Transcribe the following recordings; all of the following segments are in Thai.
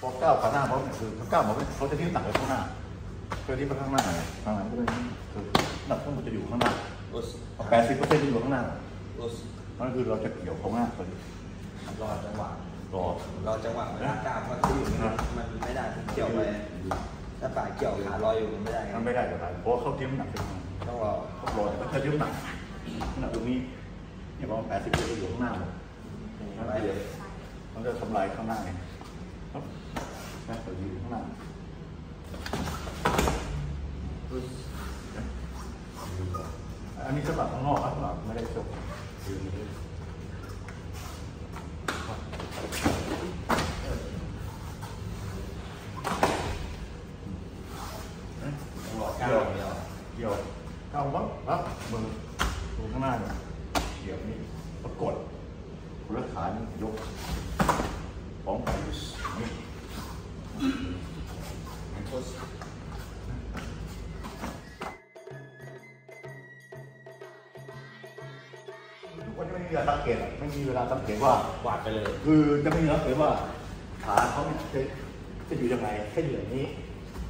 พอก้าวขาหน้าเขาเนี่ยคือเขาก้าวมาเขาจะทิ้งหนักไว้ข้างหน้าเพื่อที่ไปข้างหน้าไงข้างหลังก็เลยคือหนักทั้งหมดจะอยู่ข้างหน้า Us. แปดสิบเปอร์เซ็นต์จะอยู่ข้างหน้า Us. นั่นคือเราจะเกี่ยวข้างหน้าพอดีรอจังหวะรอรอจังหวะมันกล้ามมันอยู่มันมันไม่ได้มันเกี่ยวไปถ้าป่าเกี่ยวขาลอยอยู่มันไม่ได้มันไม่ได้ก็ได้เพราะว่าเขาทิ้งหนักไปข้างหน้าต้องรอเขารอแต่เขาทิ้งหนักหนักตรงนี้เนี่ยประมาณแปดสิบเปอร์เซ็นต์อยู่ข้างหน้าหมดไปเลยมันจะทำลายข้างหน้าไง แครับนะเราอยู่ข้างหน้าอันนี้สำหรับข้างนอกครับสำหรับไม่ได้จบยืนเลยต้องรอก้าวอย่างเดียวเกี่ยวก้าววับรับมือดูข้างหน้าเนี่ยเกี่ยวนี้ปรากฏหัวขานี่ยกของไปนี่ กคนจะไม่มีเวลาสังเกตอะไม่มีเวลาสังเกตว่า กวาดไปเลย คือจะไม่มีสังเกตว่าขาเขาเนี่ยจะจะอยู่ยังไงแค่อยู่อย่างนี้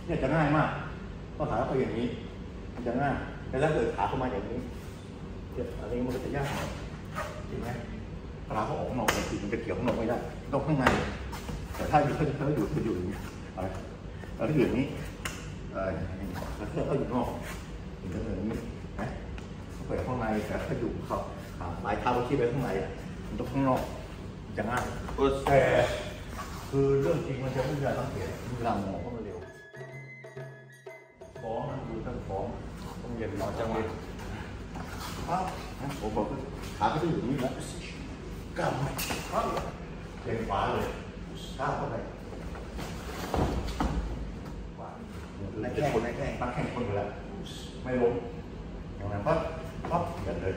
เนี่ยจะง่ายมากเพราะขาเขาอย่างนี้ มันจะง่ายแต่ถ้าเกิดขาเข้ามาอย่างนี้เนี่ยอะไรมันก็จะยากหน่อยจริงไหมขาเขาออกนอกแต่จริงมันจะเกี่ยวข้างนอกไม่ได้ต้องข้างในแต่ถ้าอยู่ถ้าอยู่ถ้าอยู่อย่างนี้อะไรถ้าอยู่อย่างนี้เออแล้วถ้าอยู่นอกถึงจะเป็นอย่างนี้นะเปิดข้างในแต่ถ้าอยู่เขา ขาปลายเท้าเราชี้ไปข้างในอะมันต้องข้างนอกมันจะง่าย Us. แต่คือเรื่องจริงมันจะไม่มีเวลาสังเกตมีเวลามองเพราะมันเร็วฟ้องมันดูท่านฟ้องต้องเย็นรอจังหวะครับนะผมบอกว่าขาก็จะอยู่นี่แล้วก้าวไปครับเย็นฟ้าเลยก้าวเข้าไปตั้งแข่งคนไปแล้วไม่ล้มอย่างนั้นปั๊บปั๊บเดินเลย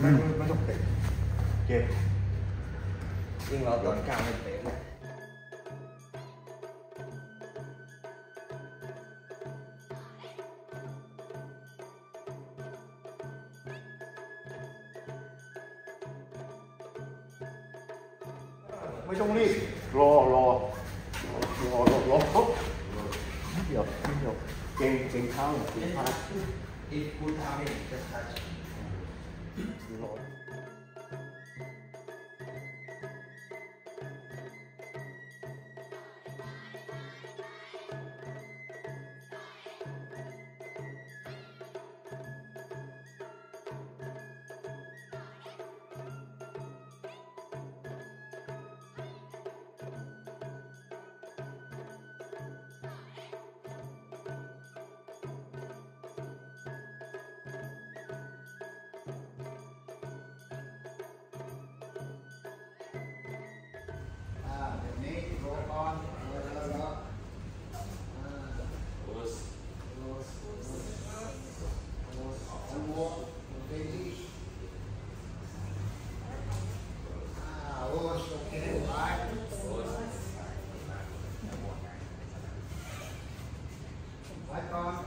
ไม่ไม่ต้องเตะเจ็บยิ่งเราตอนกลางไม่เป๊ะเลยไม่ต้องรีบรอรอรอรอรอปุ๊บนิดเดียวนิดเดียวเก่งเก่งเท้าเนี่ยเก่งเท้า If good timing, just touch. รอ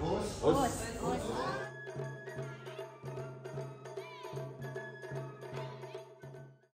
Os. Os.